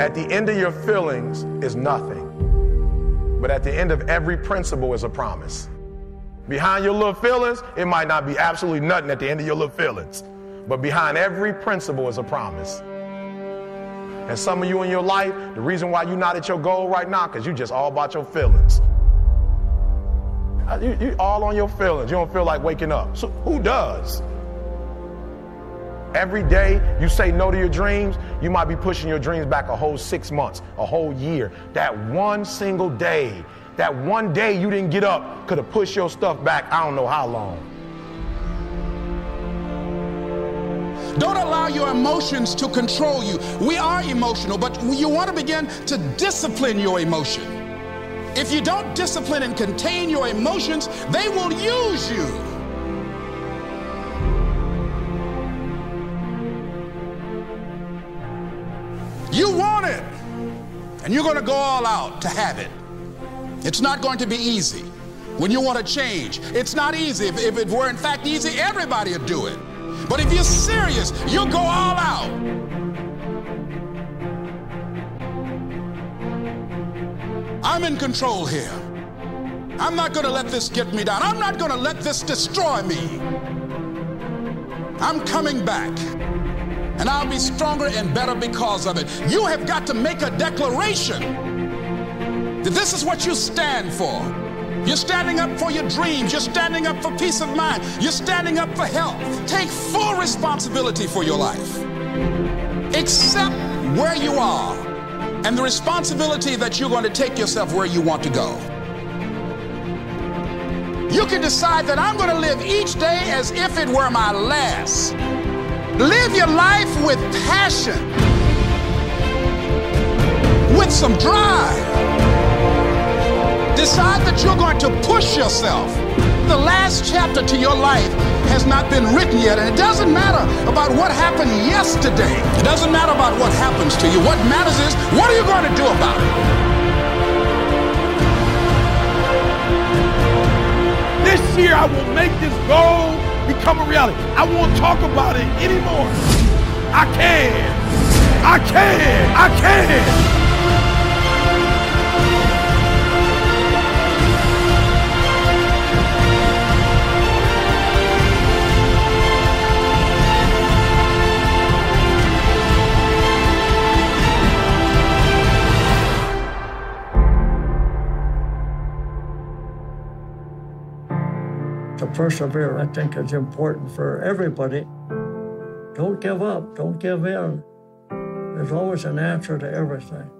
At the end of your feelings is nothing. But at the end of every principle is a promise. Behind your little feelings, it might not be absolutely nothing at the end of your little feelings. But behind every principle is a promise. And some of you in your life, the reason why you're not at your goal right now, because you just all about your feelings. Uh, you, you all on your feelings. You don't feel like waking up. So who does? Every day you say no to your dreams, you might be pushing your dreams back a whole six months, a whole year. That one single day, that one day you didn't get up could have pushed your stuff back I don't know how long. Don't allow your emotions to control you. We are emotional, but you want to begin to discipline your emotion. If you don't discipline and contain your emotions, they will use you. It, and you're going to go all out to have it. It's not going to be easy. When you want to change, it's not easy. If, if it were in fact easy, everybody would do it. But if you're serious, you'll go all out. I'm in control here. I'm not going to let this get me down. I'm not going to let this destroy me. I'm coming back. And I'll be stronger and better because of it. You have got to make a declaration that this is what you stand for. You're standing up for your dreams. You're standing up for peace of mind. You're standing up for health. Take full responsibility for your life. Accept where you are and the responsibility that you're going to take yourself where you want to go. You can decide that I'm going to live each day as if it were my last. Live your life with passion, with some drive. Decide that you're going to push yourself. The last chapter to your life has not been written yet, and it doesn't matter about what happened yesterday. It doesn't matter about what happens to you. What matters is, what are you going to do about it? This year, I will make this goal become a reality. I won't talk about it anymore. I can. I can. I can. To persevere, I think is important for everybody. Don't give up, don't give in. There's always an answer to everything.